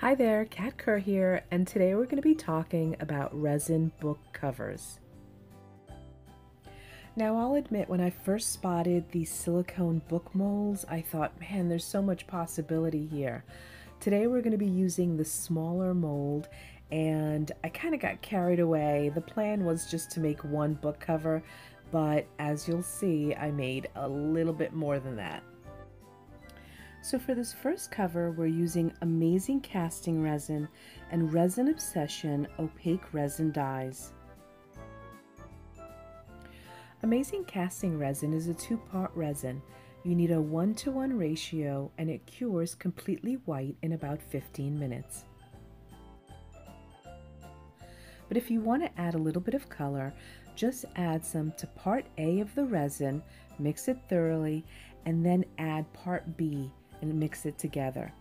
Hi there, Kat Kerr here, and today we're going to be talking about resin book covers. Now, I'll admit, when I first spotted these silicone book molds, I thought, man, there's so much possibility here. Today, we're going to be using the smaller mold, and I kind of got carried away. The plan was just to make one book cover, but as you'll see, I made a little bit more than that. So for this first cover, we're using Amazing Casting Resin and Resin Obsession Opaque Resin Dyes. Amazing Casting Resin is a two-part resin. You need a one-to-one -one ratio and it cures completely white in about 15 minutes. But if you want to add a little bit of color, just add some to part A of the resin, mix it thoroughly, and then add part B and mix it together.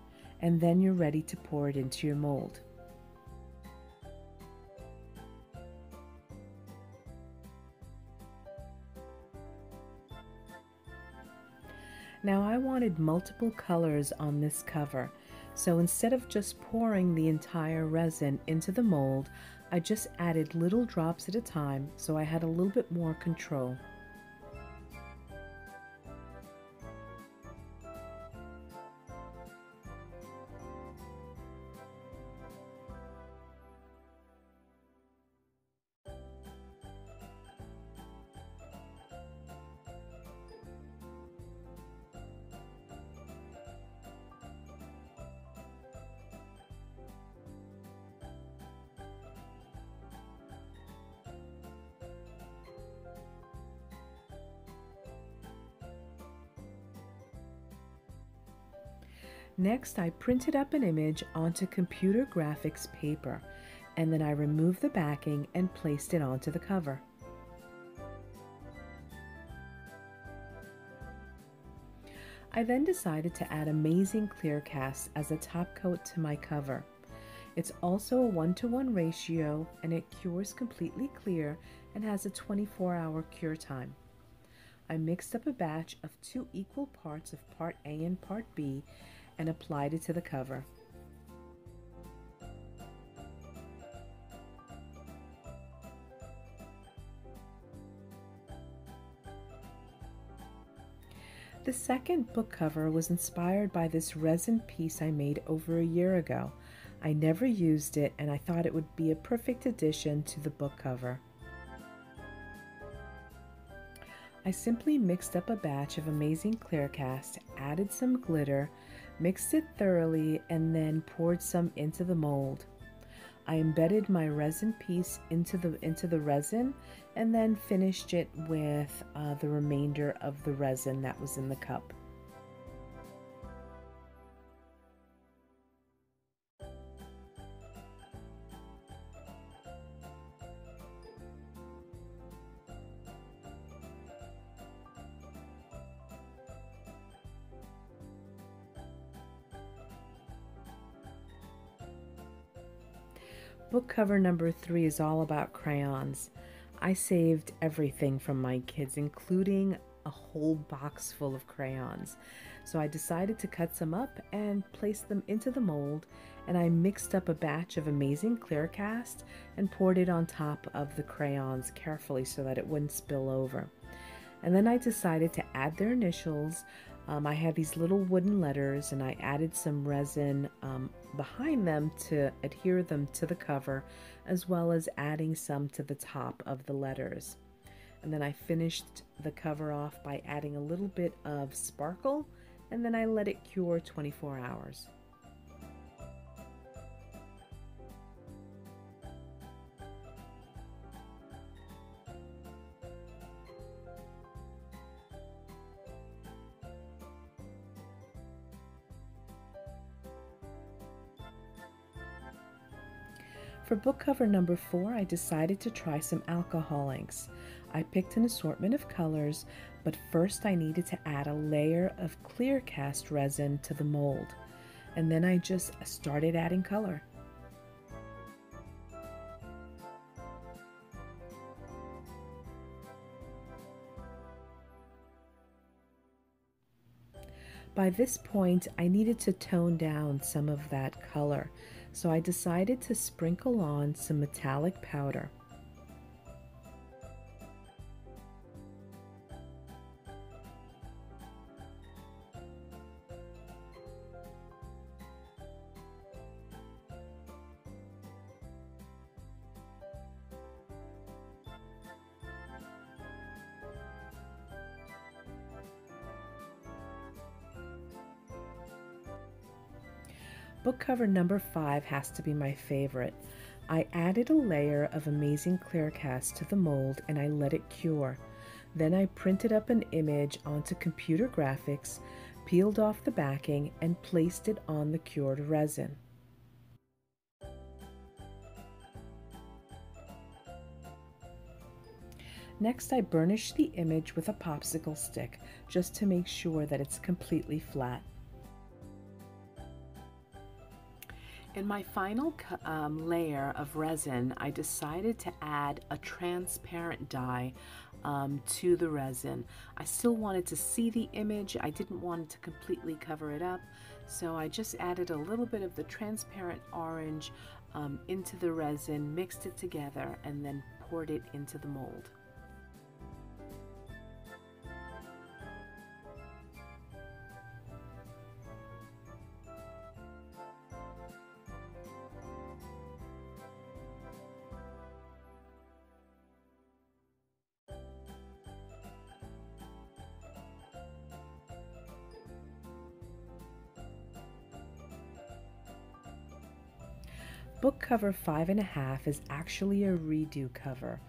And then you're ready to pour it into your mold. Now I wanted multiple colors on this cover, so instead of just pouring the entire resin into the mold, I just added little drops at a time so I had a little bit more control. Next, I printed up an image onto computer graphics paper, and then I removed the backing and placed it onto the cover. I then decided to add Amazing Clear Cast as a top coat to my cover. It's also a one-to-one -one ratio and it cures completely clear and has a 24 hour cure time. I mixed up a batch of two equal parts of part A and part B and applied it to the cover. The second book cover was inspired by this resin piece I made over a year ago. I never used it and I thought it would be a perfect addition to the book cover. I simply mixed up a batch of Amazing Clearcast, added some glitter, mixed it thoroughly, and then poured some into the mold. I embedded my resin piece into the into the resin and then finished it with uh, the remainder of the resin that was in the cup. Book cover number three is all about crayons. I saved everything from my kids, including a whole box full of crayons. So I decided to cut some up and place them into the mold and I mixed up a batch of amazing clear cast and poured it on top of the crayons carefully so that it wouldn't spill over. And then I decided to add their initials um, I had these little wooden letters and I added some resin um, behind them to adhere them to the cover as well as adding some to the top of the letters. And then I finished the cover off by adding a little bit of sparkle and then I let it cure 24 hours. For book cover number four, I decided to try some alcohol inks. I picked an assortment of colors, but first I needed to add a layer of clear cast resin to the mold. And then I just started adding color. By this point, I needed to tone down some of that color, so I decided to sprinkle on some metallic powder. Book cover number five has to be my favorite. I added a layer of Amazing clear cast to the mold and I let it cure. Then I printed up an image onto computer graphics, peeled off the backing, and placed it on the cured resin. Next, I burnish the image with a popsicle stick just to make sure that it's completely flat. In my final um, layer of resin, I decided to add a transparent dye um, to the resin. I still wanted to see the image. I didn't want to completely cover it up. So I just added a little bit of the transparent orange um, into the resin, mixed it together, and then poured it into the mold. Book cover five and a half is actually a redo cover.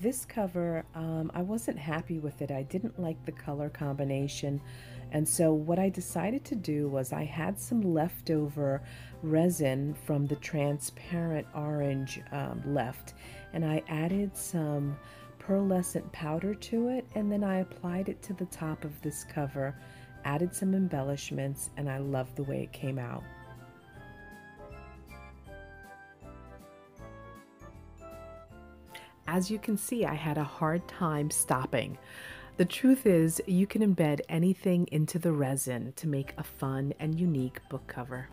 This cover, um, I wasn't happy with it. I didn't like the color combination. And so what I decided to do was I had some leftover resin from the transparent orange um, left. And I added some pearlescent powder to it. And then I applied it to the top of this cover, added some embellishments, and I love the way it came out. As you can see, I had a hard time stopping. The truth is, you can embed anything into the resin to make a fun and unique book cover.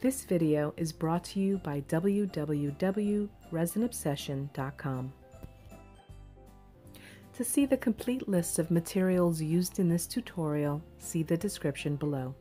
This video is brought to you by www.resinobsession.com. To see the complete list of materials used in this tutorial, see the description below.